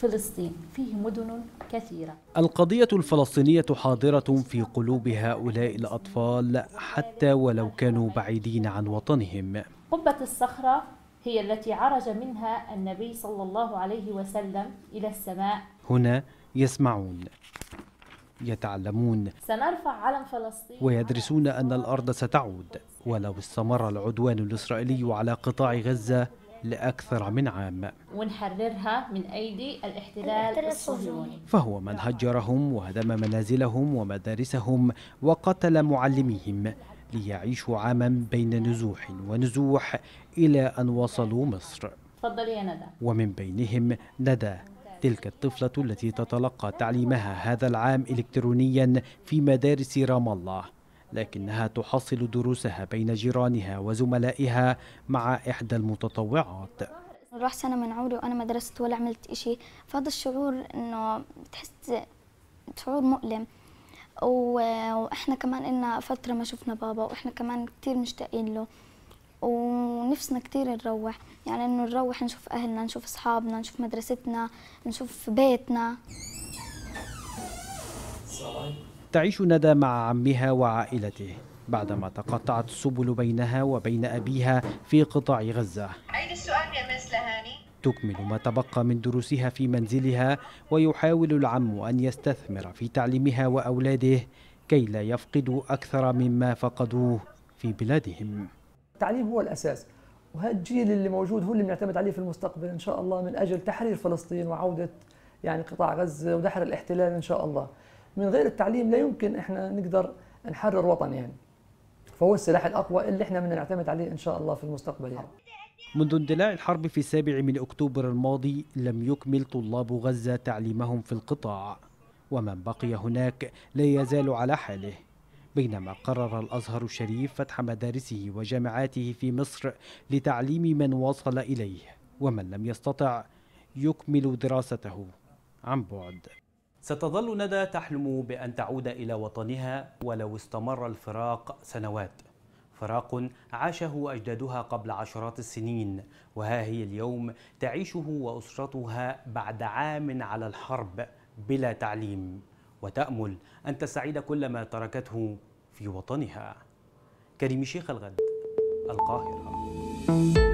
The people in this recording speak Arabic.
فلسطين فيه مدن كثيرة. القضية الفلسطينية حاضرة في قلوب هؤلاء الأطفال حتى ولو كانوا بعيدين عن وطنهم. قبة الصخرة هي التي عرج منها النبي صلى الله عليه وسلم إلى السماء. هنا يسمعون يتعلمون سنرفع علم فلسطين. ويدرسون أن الأرض ستعود ولو استمر العدوان الإسرائيلي على قطاع غزة لأكثر من عام. ونحررها من أيدي الاحتلال الصهيوني. فهو من هجرهم وهدم منازلهم ومدارسهم وقتل معلميهم ليعيشوا عاما بين نزوح ونزوح إلى أن وصلوا مصر. تفضلي يا ندى. ومن بينهم ندى تلك الطفلة التي تتلقى تعليمها هذا العام إلكترونيا في مدارس رام الله. لكنها تحصل دروسها بين جيرانها وزملائها مع إحدى المتطوعات. راح سنة من عمري وأنا ما درست ولا عملت إشي. فهذا الشعور إنه بتحس شعور مؤلم. وإحنا كمان إلنا فترة ما شفنا بابا وإحنا كمان كتير مشتاقين له. ونفسنا كتير نروح. يعني إنه نروح نشوف أهلنا نشوف أصحابنا نشوف مدرستنا نشوف بيتنا. تعيش ندى مع عمها وعائلته بعدما تقطعت السبل بينها وبين أبيها في قطاع غزة. عيد السؤال يا مس لهاني؟ تكمل ما تبقى من دروسها في منزلها ويحاول العم أن يستثمر في تعليمها وأولاده كي لا يفقدوا أكثر مما فقدوه في بلادهم. التعليم هو الأساس وهذا الجيل اللي موجود هو اللي بنعتمد عليه في المستقبل إن شاء الله من أجل تحرير فلسطين وعودة يعني قطاع غزة ودحر الاحتلال إن شاء الله. من غير التعليم لا يمكن إحنا نقدر نحرر وطن يعني. فهو السلاح الأقوى اللي إحنا بدنا نعتمد عليه إن شاء الله في المستقبل يعني. منذ اندلاع الحرب في السابع من أكتوبر الماضي لم يكمل طلاب غزة تعليمهم في القطاع ومن بقي هناك لا يزال على حاله. بينما قرر الأزهر الشريف فتح مدارسه وجامعاته في مصر لتعليم من وصل إليه ومن لم يستطع يكمل دراسته عن بعد. ستظل ندى تحلم بأن تعود إلى وطنها ولو استمر الفراق سنوات. فراق عاشه أجدادها قبل عشرات السنين وها هي اليوم تعيشه وأسرتها بعد عام على الحرب بلا تعليم. وتأمل أن تستعيد كل ما تركته في وطنها. كريم شيخ الغد القاهرة.